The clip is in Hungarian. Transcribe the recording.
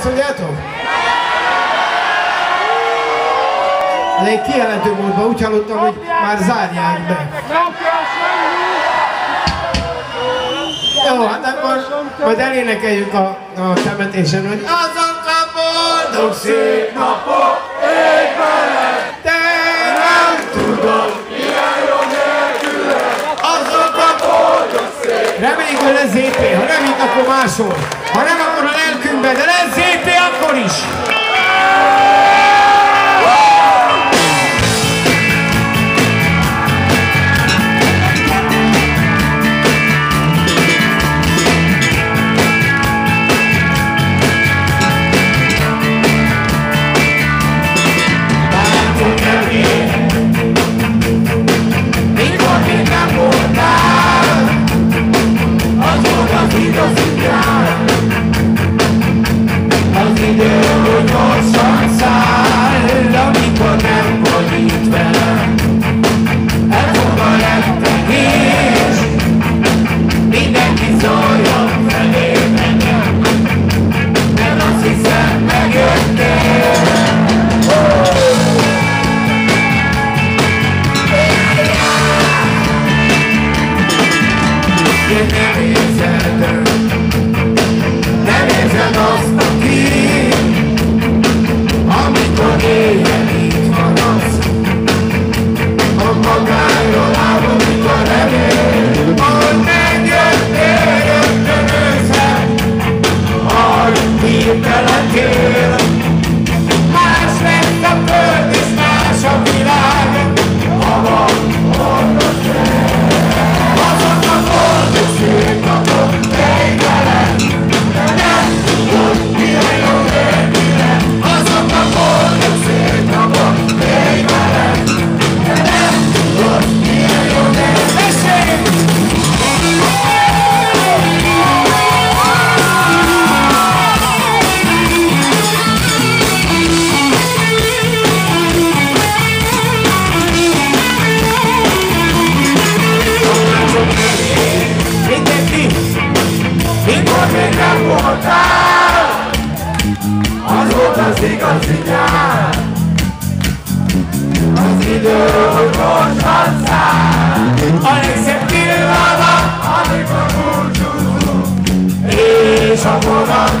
Azt mondjátok? De egy kijelentő módban úgy hallottam, hogy már zárják be. Jó, hát akkor majd elénekeljük a, a temetésen, hogy azok a boldog szép napok, beleszól. Ha nem, akkor a lelkünkbe, de lesz ZT akkor is! az igyán, az idő, hogy gyorsan száll. A legszebb pillanat, amikor búcsúzunk, és a vonat